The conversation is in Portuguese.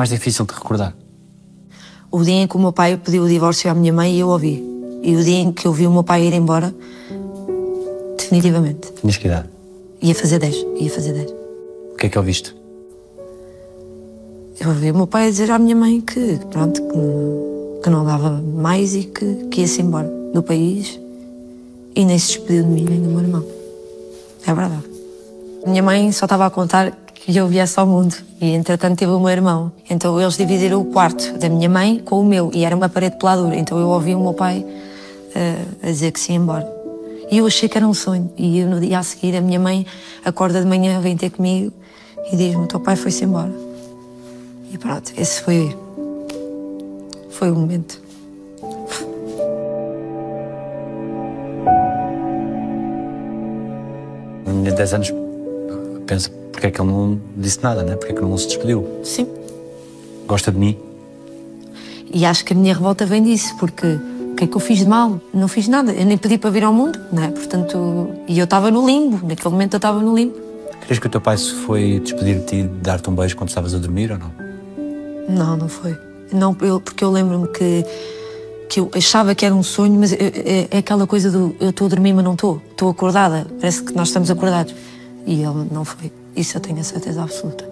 mais difícil de recordar? O dia em que o meu pai pediu o divórcio à minha mãe e eu ouvi. E o dia em que eu vi o meu pai ir embora, definitivamente. Tinhas que idade? Ia fazer 10, ia fazer 10. O que é que ouviste? Eu ouvi o meu pai dizer à minha mãe que, pronto, que não, que não dava mais e que, que ia-se embora do país e nem se despediu de mim nem do meu irmão. É verdade. Minha mãe só estava a contar que eu viesse ao mundo e, entretanto, teve o meu irmão. Então eles dividiram o quarto da minha mãe com o meu e era uma parede peladura. Então eu ouvi o meu pai uh, a dizer que se ia embora. E eu achei que era um sonho. E eu, no dia a seguir, a minha mãe acorda de manhã, vem ter comigo e diz-me: teu pai foi-se embora. E pronto, esse foi. Foi o momento. De 10 anos pensa porque é que ele não disse nada, né? Porque é que não se despediu? Sim. Gosta de mim? E acho que a minha revolta vem disso, porque o que é que eu fiz de mal? Não fiz nada, eu nem pedi para vir ao mundo, não é? Portanto, e eu estava no limbo, naquele momento eu estava no limbo. Querias que o teu pai se foi despedir de ti e dar-te um beijo quando estavas a dormir ou não? Não, não foi. Não, eu, porque eu lembro-me que, que eu achava que era um sonho, mas é, é, é aquela coisa do eu estou a dormir, mas não estou. Estou acordada. Parece que nós estamos acordados. E ele não foi. Isso eu tenho a certeza absoluta.